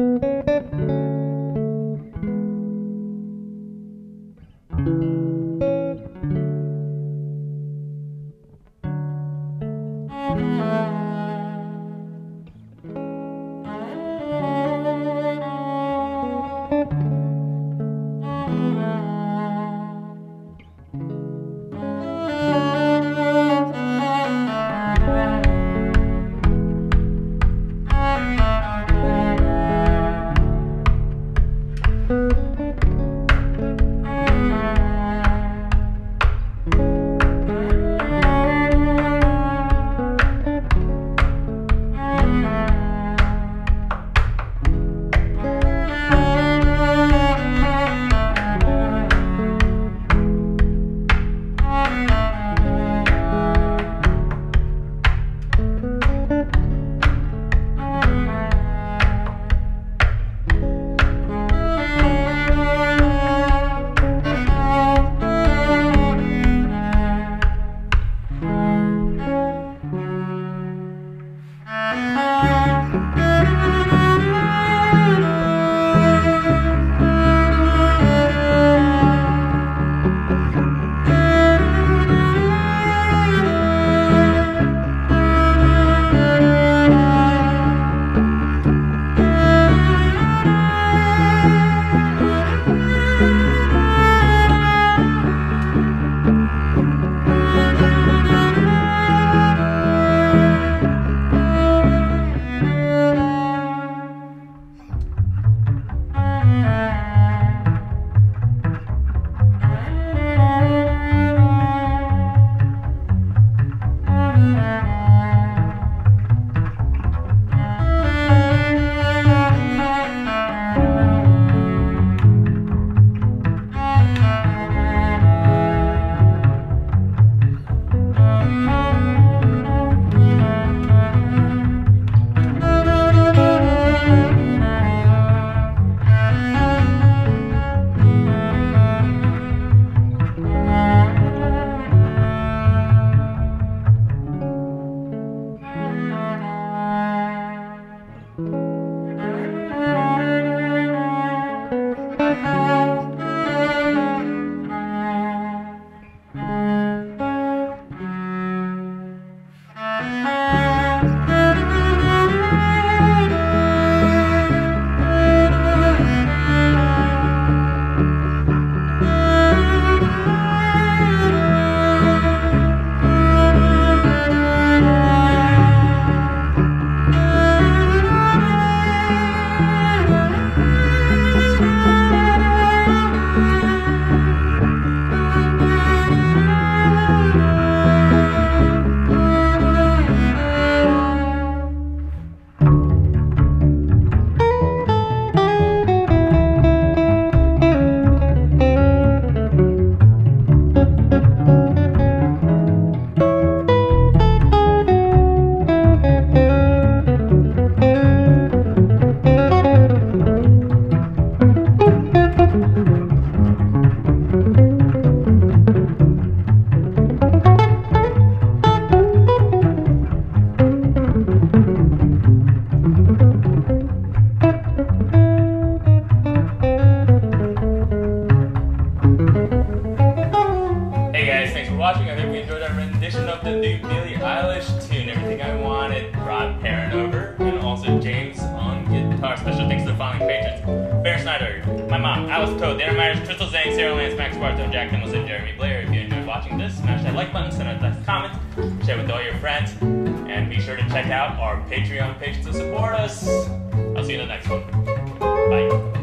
Música Mm-hmm. Watching. I hope you enjoyed our rendition of the new Billie Eilish tune, Everything I Wanted. Rod Perrin over, and also James on guitar. Special thanks to the following patrons. Bear Snyder, my mom, Alice Toad, Darren Myers, Crystal Zhang, Sarah Lantz, Max Bartow, Jack Nichols, and Jeremy Blair. If you enjoyed watching this, smash that like button, send us a comment, share with all your friends, and be sure to check out our Patreon page to support us. I'll see you in the next one.